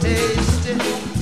Taste tasty.